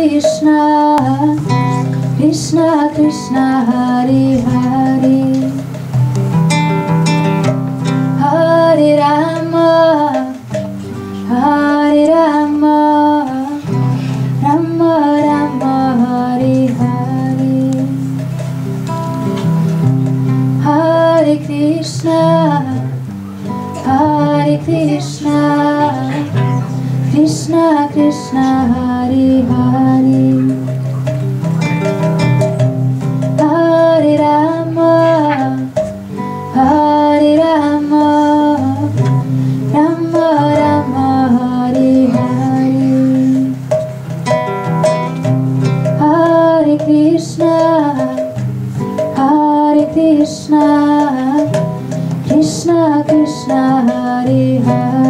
Krishna, Krishna Krishna Hari Hari, Hari Ram. Krishna Hare Hare.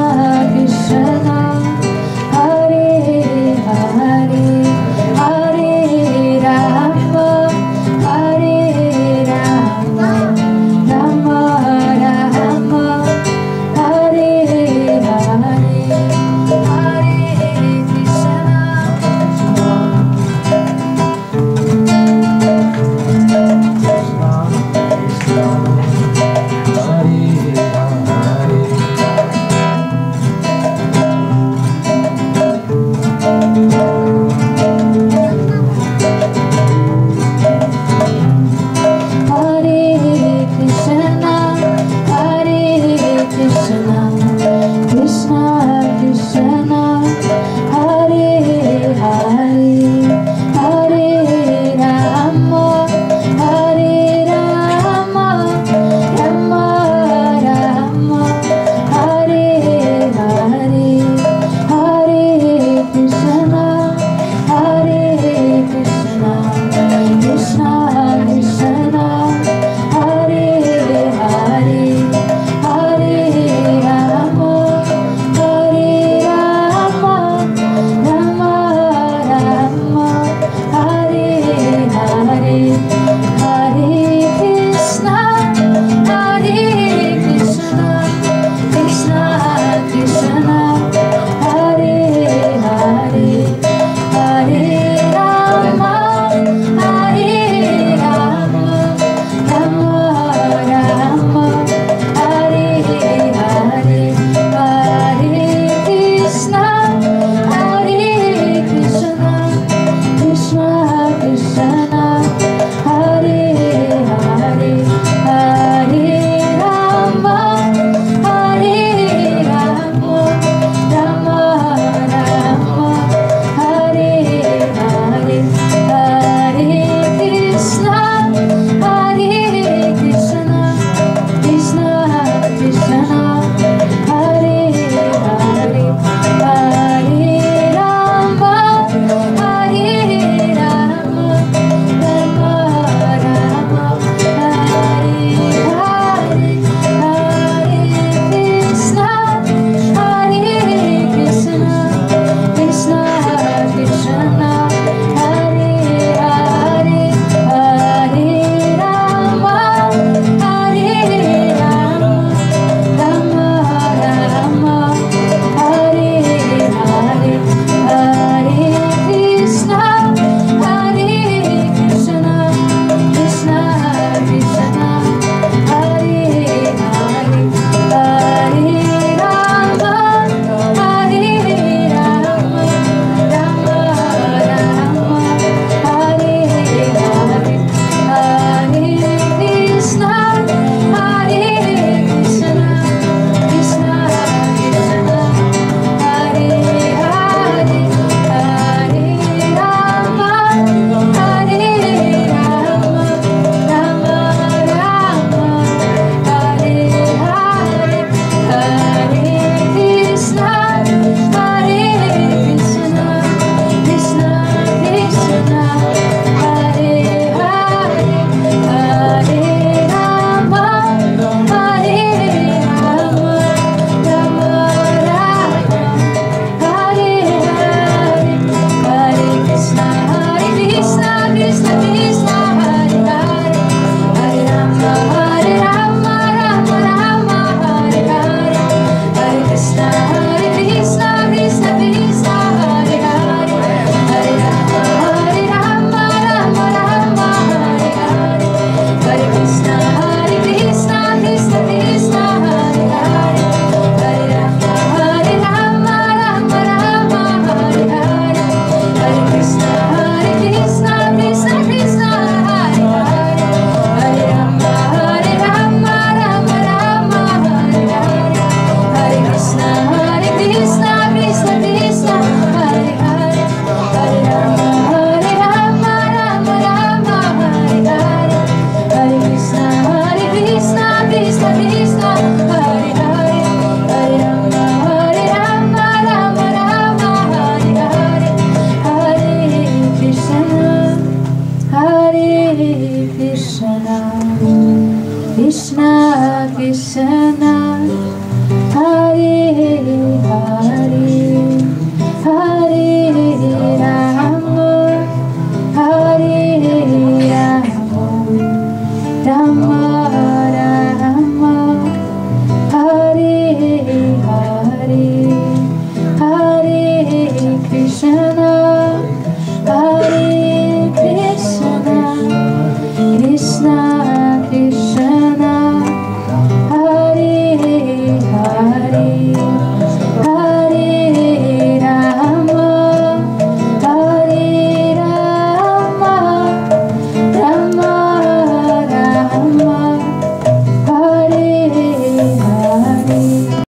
love